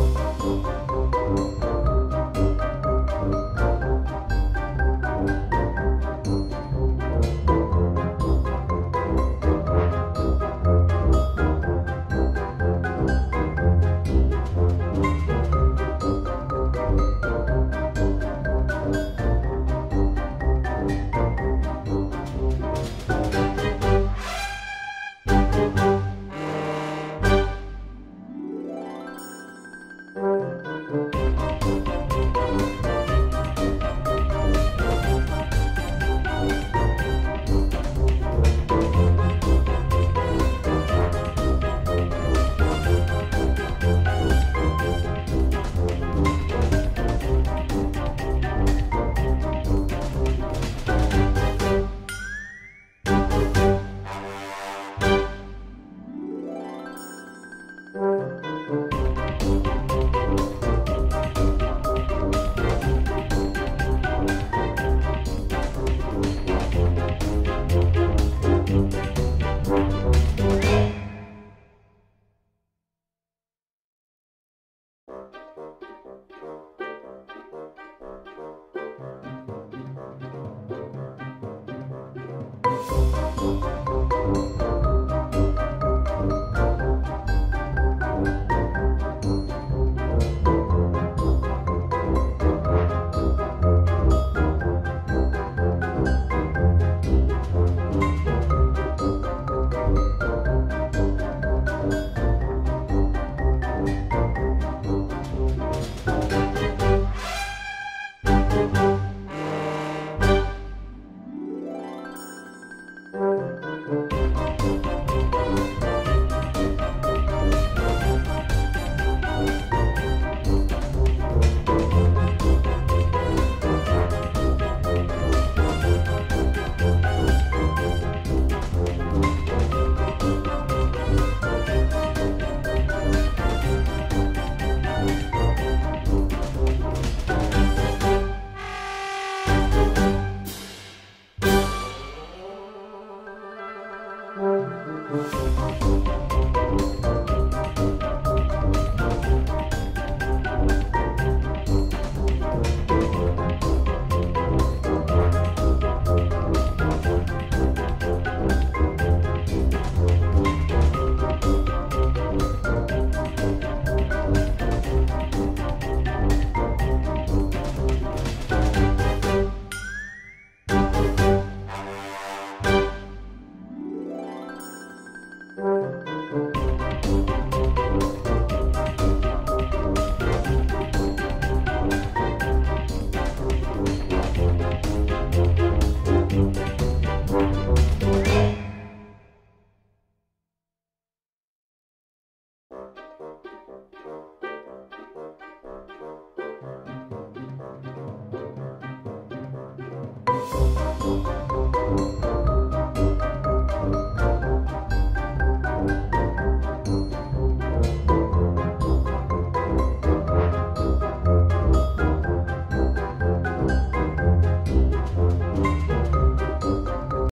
Música Bye.